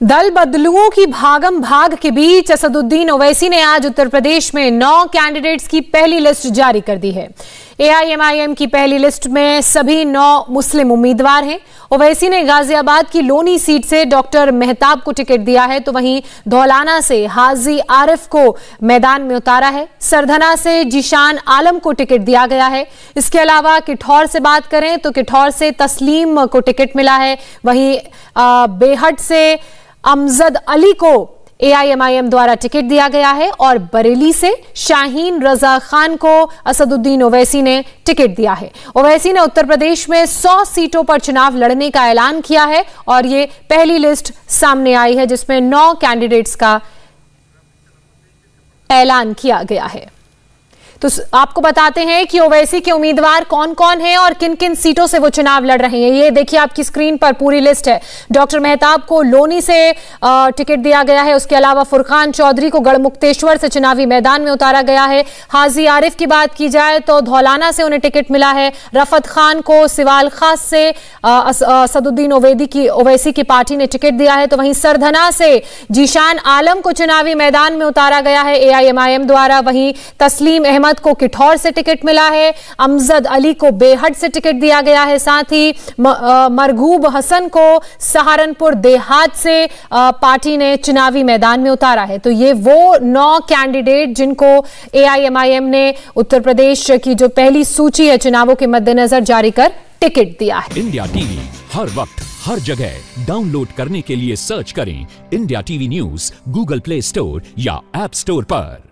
दल बदलुओं की भागम भाग के बीच असदुद्दीन ओवैसी ने आज उत्तर प्रदेश में नौ कैंडिडेट्स की पहली लिस्ट जारी कर दी है। एआईएमआईएम की पहली लिस्ट में सभी नौ मुस्लिम उम्मीदवार हैं। ओवैसी ने गाजियाबाद की लोनी सीट से डॉक्टर मेहताब को टिकट दिया है तो वहीं धौलाना से हाजी आरिफ को मैदान में उतारा है। सरधना से जिशान आलम को टिकट दिया गया है। इसके अलावा किठौर से बात करें तो किठौर से तस्लीम को टिकट मिला है। वहीं बेहट से अमजद अली को एआईएमआईएम द्वारा टिकट दिया गया है और बरेली से शाहीन रजा खान को असदुद्दीन ओवैसी ने टिकट दिया है। ओवैसी ने उत्तर प्रदेश में 100 सीटों पर चुनाव लड़ने का ऐलान किया है और ये पहली लिस्ट सामने आई है जिसमें नौ कैंडिडेट्स का ऐलान किया गया है। तो आपको बताते हैं कि ओवैसी के उम्मीदवार कौन कौन हैं और किन किन सीटों से वो चुनाव लड़ रहे हैं। ये देखिए आपकी स्क्रीन पर पूरी लिस्ट है। डॉक्टर मेहताब को लोनी से टिकट दिया गया है। उसके अलावा फुरखान चौधरी को गढ़मुक्तेश्वर से चुनावी मैदान में उतारा गया है। हाजी आरिफ की बात की जाए तो धौलाना से उन्हें टिकट मिला है। रफत खान को सिवाल खास से सदुद्दीन ओवैदी की, ओवैसी की पार्टी ने टिकट दिया है। तो वहीं सरधना से जीशान आलम को चुनावी मैदान में उतारा गया है। एआईएमआईएम द्वारा वहीं तस्लीम अहमद अहमद को किठौर से टिकट मिला है। अमजद अली को बेहद से टिकट दिया गया है। साथ ही मरगूब हसन को सहारनपुर देहात से पार्टी ने चुनावी मैदान में उतारा है। तो ये वो नौ कैंडिडेट जिनको एआईएमआईएम ने उत्तर प्रदेश की जो पहली सूची है चुनावों के मद्देनजर जारी कर टिकट दिया है। इंडिया टीवी हर वक्त, हर जगह। डाउनलोड करने के लिए सर्च करें India TV news, Google Play Store या एप स्टोर पर।